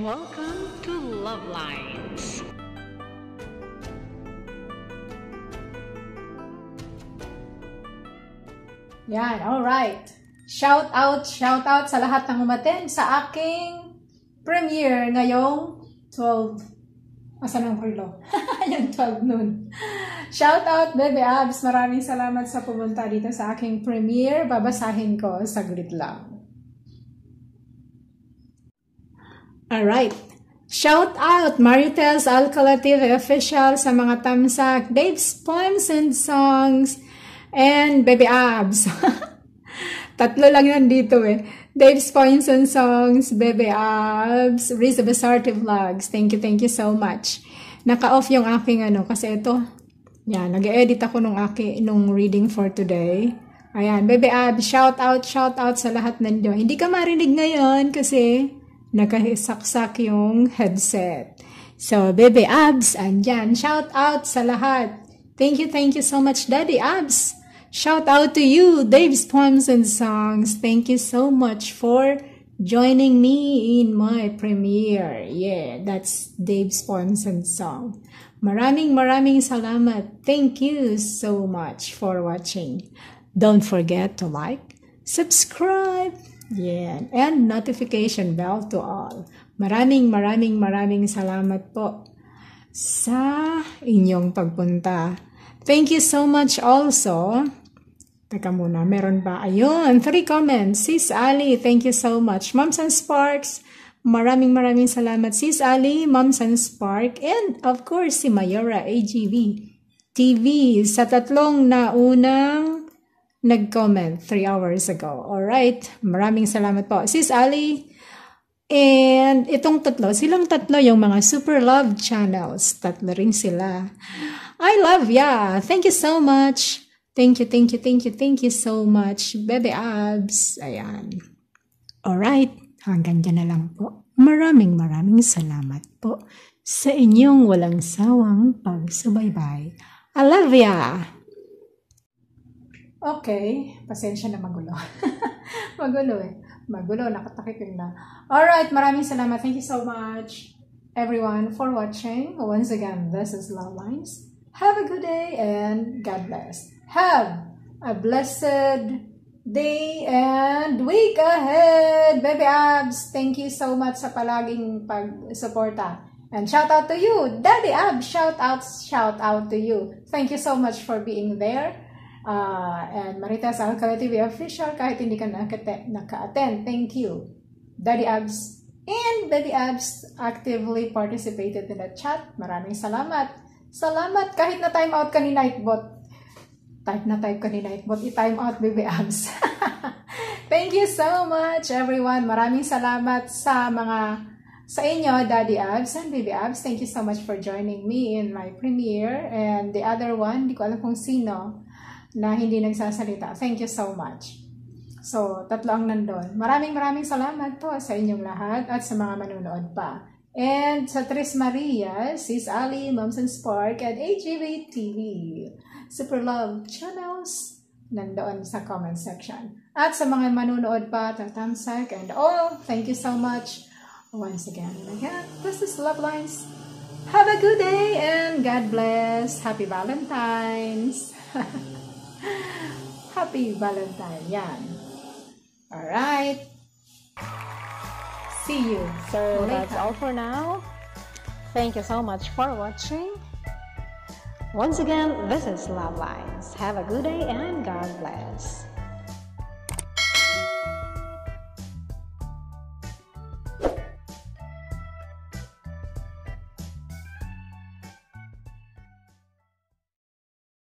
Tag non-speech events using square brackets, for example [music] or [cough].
Welcome to Love Lines. Yan, alright. Shout out, shout out sa lahat ng umaten sa aking premiere ngayong 12. Asan ang relo? [laughs] Yung 12 noon. Shout out, Bebe Abs. Maraming salamat sa pumunta dito sa aking premiere. Babasahin ko saglit lang. Alright. Shout out Marites Alcala TV official sa mga tamsak, Dave's Poems and Songs, and Baby Abs. [laughs] Tatlo lang yan dito eh. Dave's Poems and Songs, Baby Abs, Riza Basarte Vlogs. Thank you, thank you so much. Naka-off yung aking ano, kasi ito, yan, nag-edit ako nung, aki, nung reading for today. Ayan, Baby Abs, shout out, shout out sa lahat nandiyo. Hindi ka marinig ngayon kasi nakasaksak yung headset. So, Baby Abs, andyan. Shout out sa lahat. Thank you, thank you so much, Daddy Abs. Shout out to you, Dave's Poems and Songs. Thank you so much for joining me in my premiere. Yeah, that's Dave's Poems and Song. Maraming maraming salamat. Thank you so much for watching. Don't forget to like, subscribe, yeah, and notification bell to all. Maraming maraming maraming salamat po sa inyong pagpunta. Thank you so much also Teka muna, meron ba? Ayun, three comments. Sis Ali, thank you so much. Moms and Sparks, maraming maraming salamat. Sis Ali, Moms and Spark, and of course, si Mayora AGV TV sa tatlong naunang nag-comment three hours ago. Alright, maraming salamat po. Sis Ali, and itong tatlo, silang tatlo yung mga super love channels. Tatlo rin sila. I love ya. Thank you so much. Thank you, thank you, thank you, thank you so much, Bebe Abs. Ayan. Alright, hanggang dyan na lang po. Maraming maraming salamat po sa inyong walang sawang pagsubaybay. I love ya! Okay, pasensya na magulo. [laughs] magulo eh. Magulo, nakatakip yun na. Alright, maraming salamat. Thank you so much, everyone, for watching. Once again, this is Love Lines. Have a good day and God bless. Have a blessed day and week ahead. Baby Abs, thank you so much sa palaging pag-suporta. And shout out to you, Daddy Abs. Shout out, shout out to you. Thank you so much for being there. Uh, and Maritas Alcala TV official, kahit hindi ka naka-attend, thank you. Daddy Abs and Baby Abs actively participated in the chat. Maraming salamat. Salamat kahit na time out ka ni Nightbot type na type ka ni Nightbot, i-time out baby abs. [laughs] Thank you so much everyone. Maraming salamat sa mga sa inyo, Daddy Abs and Baby Abs. Thank you so much for joining me in my premiere. And the other one, di ko alam kung sino na hindi nagsasalita. Thank you so much. So, tatlo ang nandun. Maraming maraming salamat po sa inyong lahat at sa mga manunood pa. And sa Tris Maria, Sis Ali, Moms and Spark, at AGV TV. Super Love channels nandoon sa comment section. At sa mga manunood pa, tatamsak and all, thank you so much once again. Again, this is Love Lines. Have a good day and God bless. Happy Valentine's. [laughs] Happy Valentine. Yan. Alright. See you. So later. that's all for now. Thank you so much for watching. Once again, this is Love Lines. Have a good day and God bless.